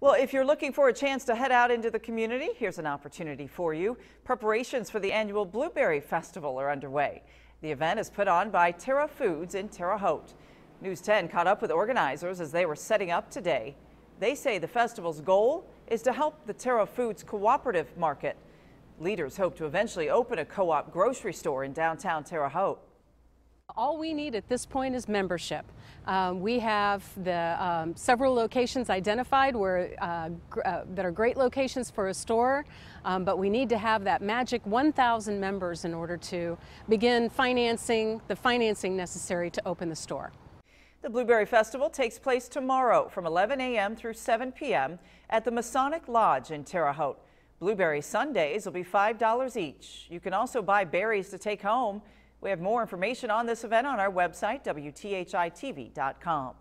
Well, if you're looking for a chance to head out into the community, here's an opportunity for you. Preparations for the annual Blueberry Festival are underway. The event is put on by Terre Foods in Terre Haute. News 10 caught up with organizers as they were setting up today. They say the festival's goal is to help the Terre Foods cooperative market. Leaders hope to eventually open a co-op grocery store in downtown Terre Haute. All we need at this point is membership. Um, we have the um, several locations identified where, uh, uh, that are great locations for a store, um, but we need to have that magic 1,000 members in order to begin financing the financing necessary to open the store. The Blueberry Festival takes place tomorrow from 11 a.m. through 7 p.m. at the Masonic Lodge in Terre Haute. Blueberry sundaes will be $5 each. You can also buy berries to take home. We have more information on this event on our website, WTHITV.com.